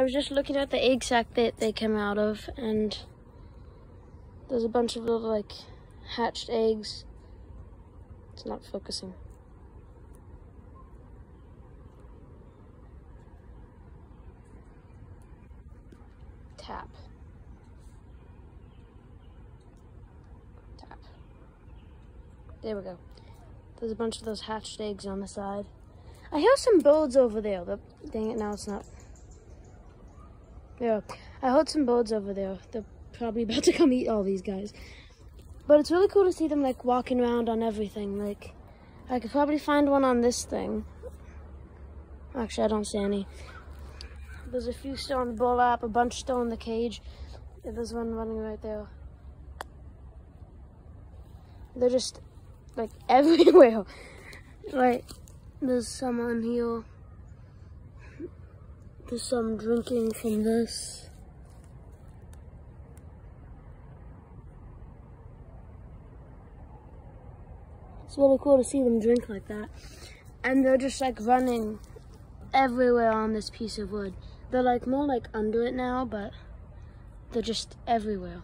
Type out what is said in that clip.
I was just looking at the egg sac that they came out of, and there's a bunch of little like hatched eggs. It's not focusing. Tap. Tap. There we go. There's a bunch of those hatched eggs on the side. I hear some birds over there. The, dang it, now it's not. Yeah, I heard some birds over there. They're probably about to come eat all these guys. But it's really cool to see them like walking around on everything. Like, I could probably find one on this thing. Actually, I don't see any. There's a few still on the burlap, a bunch still in the cage. Yeah, there's one running right there. They're just like everywhere. Right, there's some on here. Some drinking from this. It's really cool to see them drink like that. And they're just like running everywhere on this piece of wood. They're like more like under it now, but they're just everywhere.